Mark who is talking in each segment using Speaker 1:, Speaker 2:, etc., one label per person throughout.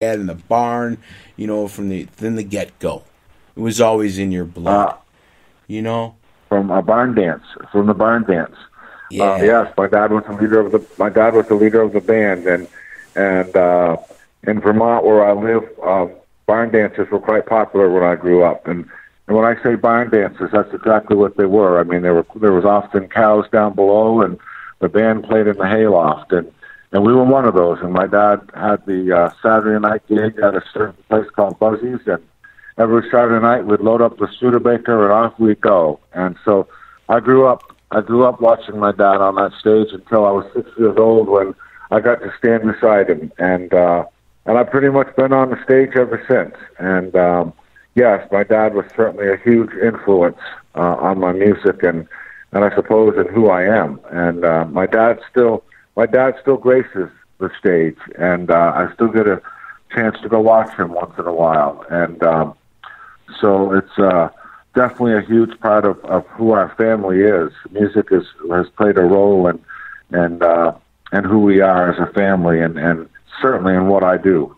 Speaker 1: in the barn, you know, from the from the get go. It was always in your blood,
Speaker 2: Uh,
Speaker 1: you know.
Speaker 2: from a barn dance, from the barn dance.
Speaker 1: Yeah.
Speaker 2: Uh, yes, my dad was the leader of the my dad was the leader of the band, and and uh, in Vermont where I live, uh, barn dances were quite popular when I grew up. And and when I say barn dances, that's exactly what they were. I mean, there were there was often cows down below, and the band played in the hayloft, and and we were one of those. And my dad had the uh, Saturday night gig at a certain place called Buzzy's, and every Saturday night we'd load up the Studebaker and off we'd go. And so I grew up I grew up watching my dad on that stage until I was six years old when I got to stand beside him and uh and I've pretty much been on the stage ever since. And um yes, my dad was certainly a huge influence uh, on my music and and I suppose in who I am. And uh, my dad still my dad still graces the stage and uh, I still get a chance to go watch him once in a while. And um so it's uh, definitely a huge part of, of who our family is. Music is, has played a role in and uh, and who we are as a family, and, and certainly in what I do.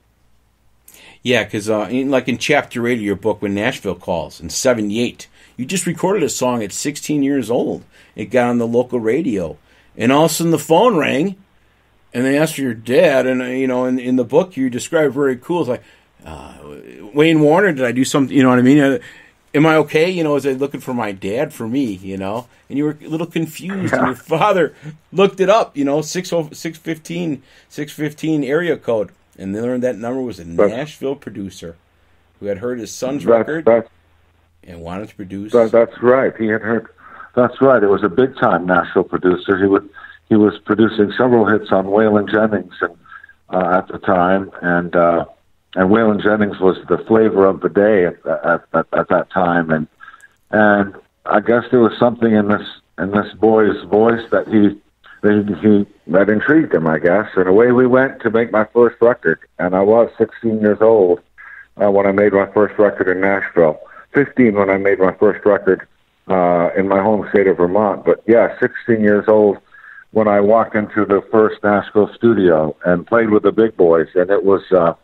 Speaker 1: Yeah, because uh, like in chapter eight of your book, when Nashville calls in '78, you just recorded a song at 16 years old. It got on the local radio, and all of a sudden the phone rang, and they asked for your dad. And uh, you know, in, in the book you describe very cool. It's like uh, Wayne Warner. Did I do something? You know what I mean? Uh, am I okay? You know, is I looking for my dad for me? You know, and you were a little confused. And your father looked it up. You know, six oh six fifteen six fifteen area code, and they learned that number was a
Speaker 2: That's-
Speaker 1: Nashville producer who had heard his son's record and wanted to produce.
Speaker 2: that, that's right. He had heard. That's right. It was a big time Nashville producer. He would he was producing several hits on Waylon Jennings and uh, at the time, and uh, and Waylon Jennings was the flavor of the day at, at, at, at that time, and and I guess there was something in this in this boy's voice that he that he that intrigued him, I guess. And away we went to make my first record, and I was 16 years old uh, when I made my first record in Nashville. 15 when I made my first record uh, in my home state of Vermont. But yeah, 16 years old when I walked into the first Nashville studio and played with the big boys, and it was uh,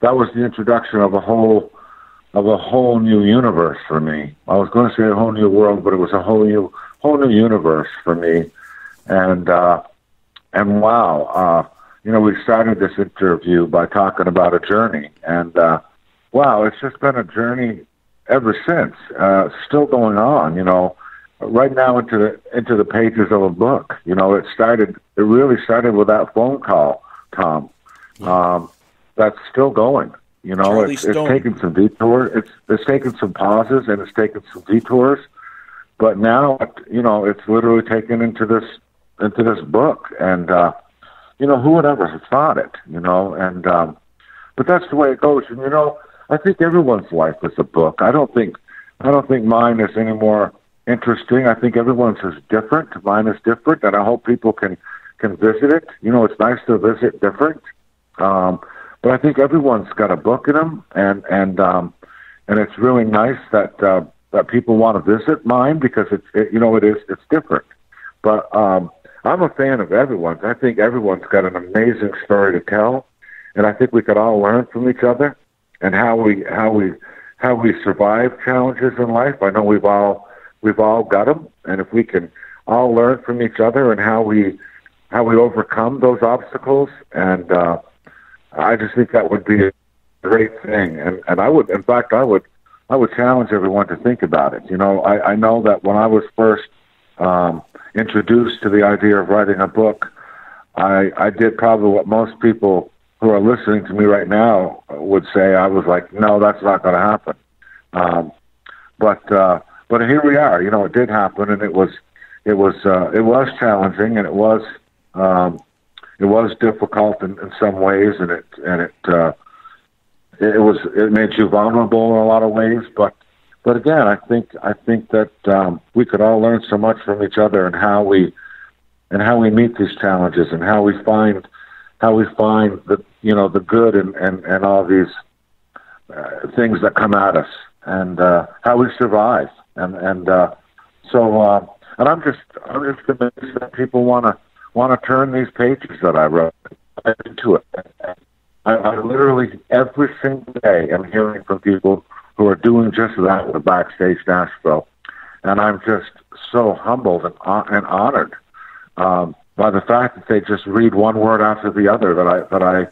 Speaker 2: that was the introduction of a whole of a whole new universe for me. I was going to say a whole new world, but it was a whole new whole new universe for me. And uh, and wow, uh, you know, we started this interview by talking about a journey, and uh, wow, it's just been a journey ever since. Uh, still going on, you know. Right now into the into the pages of a book. You know, it started. It really started with that phone call, Tom. Um, that's still going. You know, it's, it's taken some detours. It's it's taken some pauses and it's taken some detours, but now you know it's literally taken into this into this book. And uh, you know, who would ever have thought it? You know, and um, but that's the way it goes. And you know, I think everyone's life is a book. I don't think I don't think mine is any more interesting. I think everyone's is different. Mine is different, and I hope people can can visit it. You know, it's nice to visit different. Um, but I think everyone's got a book in them, and and um, and it's really nice that uh, that people want to visit mine because it's it, you know it is it's different. But um, I'm a fan of everyone's. I think everyone's got an amazing story to tell, and I think we could all learn from each other and how we how we how we survive challenges in life. I know we've all we've all got them, and if we can all learn from each other and how we how we overcome those obstacles, and uh, I just think that would be a great thing. And and I would, in fact, I would I would challenge everyone to think about it. You know, I, I know that when I was first um, introduced to the idea of writing a book, I I did probably what most people who are listening to me right now would say. I was like, no, that's not going to happen. Um, but uh, but here we are. You know, it did happen, and it was it was uh, it was challenging, and it was um, it was difficult in, in some ways, and it and it uh, it was it made you vulnerable in a lot of ways. But but again, I think I think that um, we could all learn so much from each other and how we and how we meet these challenges and how we find how we find the you know the good and and and all these uh, things that come at us and uh, how we survive and and uh, so uh, and I'm just I'm just amazed that people want to want to turn these pages that I wrote into it. I, I literally every single day am hearing from people who are doing just that with Backstage Nashville, and I'm just so humbled and, and honored um, by the fact that they just read one word after the other that I that I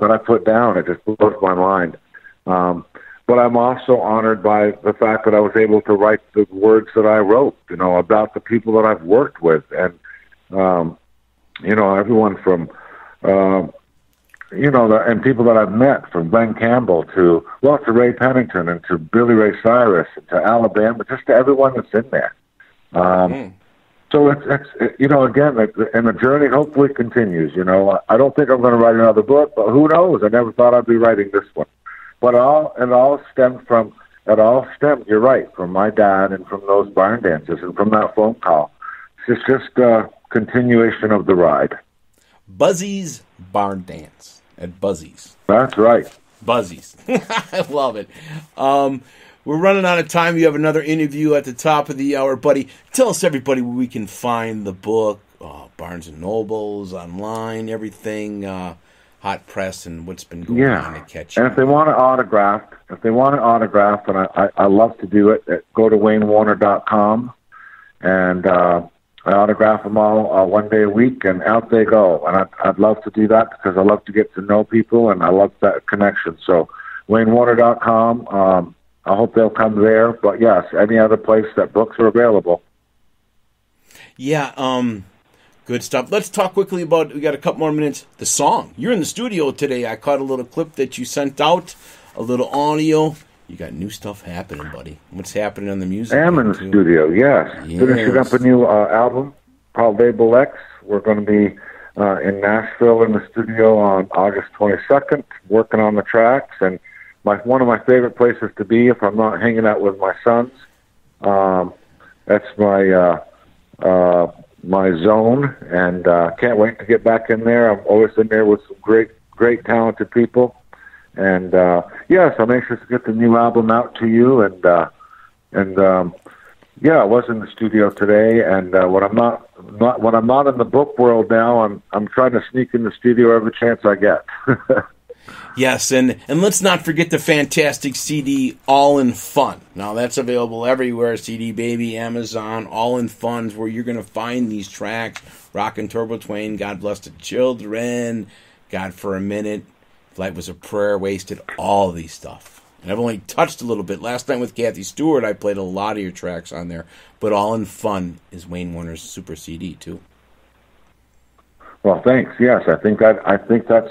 Speaker 2: that I put down. It just blows my mind. Um, but I'm also honored by the fact that I was able to write the words that I wrote, you know, about the people that I've worked with, and um, you know, everyone from, uh, you know, the, and people that I've met, from Glen Campbell to well, to Ray Pennington and to Billy Ray Cyrus and to Alabama, just to everyone that's in there. Um, mm. So it's, it's you know, again, and the journey hopefully continues. You know, I don't think I'm going to write another book, but who knows? I never thought I'd be writing this one. But all it all stemmed from it all stemmed. You're right, from my dad and from those barn dances and from that phone call. It's just a continuation of the ride.
Speaker 1: Buzzy's barn dance at Buzzy's.
Speaker 2: That's right.
Speaker 1: Buzzy's. I love it. Um, we're running out of time. You have another interview at the top of the hour, buddy. Tell us, everybody, where we can find the book, uh, Barnes and Nobles, online, everything. Uh, hot press and what's been going yeah. on to catch
Speaker 2: And if they want an autograph, if they want an autograph, and I, I, I love to do it, go to waynewarner.com and uh, I autograph them all uh, one day a week, and out they go. And I'd, I'd love to do that because I love to get to know people, and I love that connection. So waynewarner.com. Um, I hope they'll come there. But yes, any other place that books are available.
Speaker 1: Yeah, um, Good stuff. Let's talk quickly about. We got a couple more minutes. The song. You're in the studio today. I caught a little clip that you sent out, a little audio. You got new stuff happening, buddy. What's happening on the music?
Speaker 2: I am in the too? studio. Yes. yes. finishing up a new uh, album called Label X. We're going to be uh, in Nashville in the studio on August 22nd, working on the tracks. And my one of my favorite places to be if I'm not hanging out with my sons. Um, that's my uh, uh, my zone, and uh, can't wait to get back in there. I'm always in there with some great, great, talented people, and uh, yes, I'm anxious to get the new album out to you. And uh, and um, yeah, I was in the studio today, and uh, when I'm not, not when I'm not in the book world now, I'm I'm trying to sneak in the studio every chance I get.
Speaker 1: Yes, and and let's not forget the fantastic CD All in Fun. Now that's available everywhere. CD Baby, Amazon, All in Fun's where you're going to find these tracks. Rockin' Turbo Twain, God Bless the Children, God for a Minute, Flight Was a Prayer, Wasted, all these stuff. And I've only touched a little bit. Last night with Kathy Stewart, I played a lot of your tracks on there. But All in Fun is Wayne Warner's super CD too.
Speaker 2: Well, thanks. Yes, I think that I think that's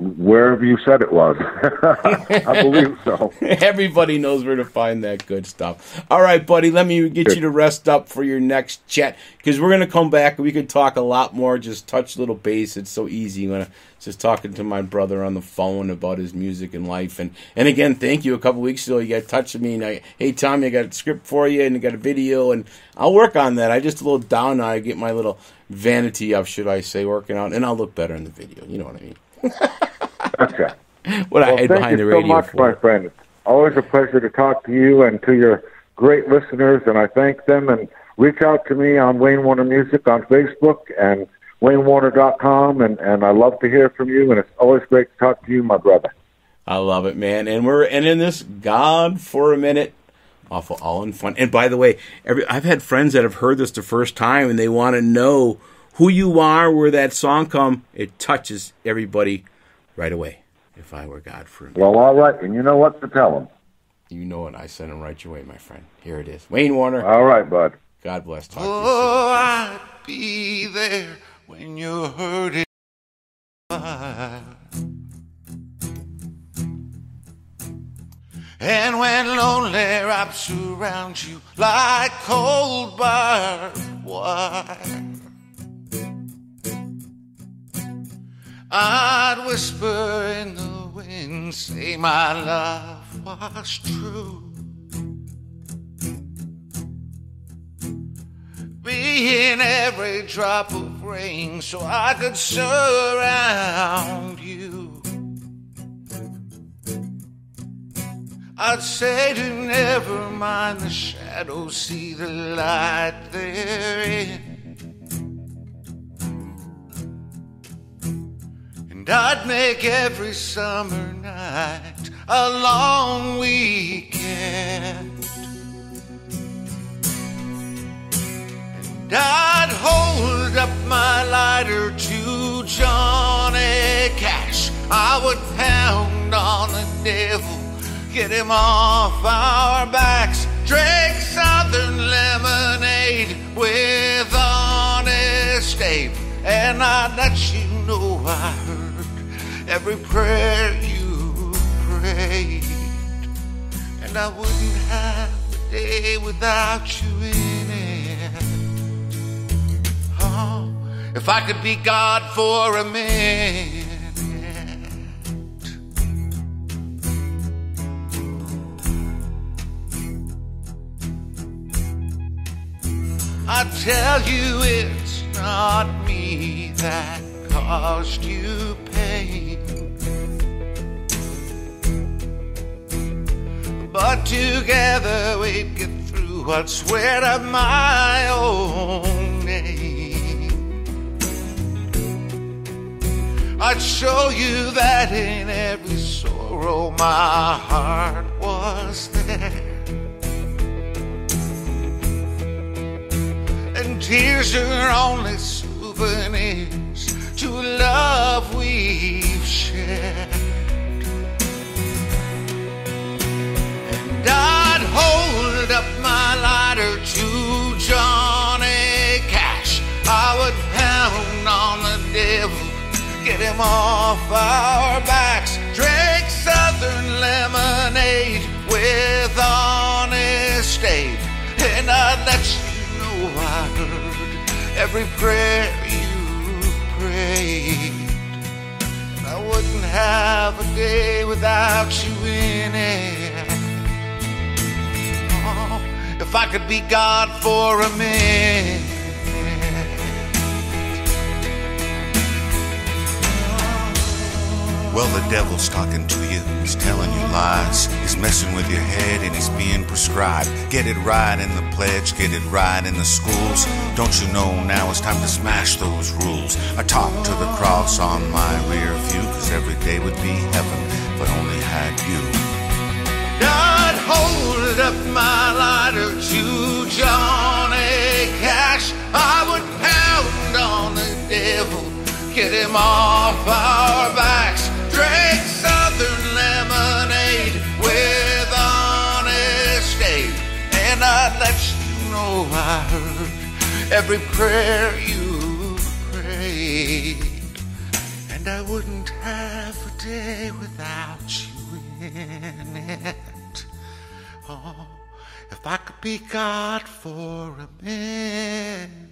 Speaker 2: wherever you said it was. I believe so.
Speaker 1: Everybody knows where to find that good stuff. All right, buddy, let me get you to rest up for your next chat because we're going to come back we could talk a lot more, just touch little base. It's so easy when I just talking to my brother on the phone about his music and life. And, and again, thank you. A couple weeks ago, you got touch with me and I, hey, Tommy, I got a script for you and I got a video and I'll work on that. I just a little down now. I get my little vanity up, should I say, working out and I'll look better in the video. You know what I mean?
Speaker 2: okay.
Speaker 1: What well, I hide behind the radio Thank you
Speaker 2: so much,
Speaker 1: for.
Speaker 2: my friend. Always a pleasure to talk to you and to your great listeners, and I thank them. And reach out to me on Wayne Warner Music on Facebook and WayneWarner.com, and and I love to hear from you. And it's always great to talk to you, my brother.
Speaker 1: I love it, man. And we're ending this God for a minute awful all in fun. And by the way, every I've had friends that have heard this the first time and they want to know who you are, where that song come, it touches everybody right away. If I were God for
Speaker 2: Well, all right, and you know what to tell them.
Speaker 1: You know it. I sent them right your way, my friend. Here it is. Wayne Warner.
Speaker 2: All right, bud.
Speaker 1: God bless.
Speaker 3: Talk oh, I'd be there when you're hurting. And when lonely wraps around you like cold barbed wire. I'd whisper in the wind, say my love was true. Be in every drop of rain so I could surround you. I'd say to never mind the shadows, see the light therein. And I'd make every summer night a long weekend. And I'd hold up my lighter to Johnny Cash. I would pound on the devil, get him off our backs. Drink southern lemonade with honest Abe, and I'd let you know I heard every prayer you prayed. And I wouldn't have a day without you in it. Oh, if I could be God for a minute. I tell you it's not me that caused you pain. But together we'd get through, I'd swear to my own name. I'd show you that in every sorrow my heart was there. and tears are only souvenirs to love we've shared. Get off our backs. Drink southern lemonade with honest Abe, and I'd let you know I heard every prayer you prayed. And I wouldn't have a day without you in it. Oh, if I could be God for a minute.
Speaker 4: Well, the devil's talking to you. He's telling you lies. He's messing with your head and he's being prescribed. Get it right in the pledge, get it right in the schools. Don't you know now it's time to smash those rules? I talk to the cross on my rear view, cause every day would be heaven if I only had you.
Speaker 3: I'd hold up my lighter to Johnny Cash. I would pound on the devil, get him off our backs. And I'd let you know I heard every prayer you prayed, and I wouldn't have a day without you in it. Oh, if I could be God for a minute.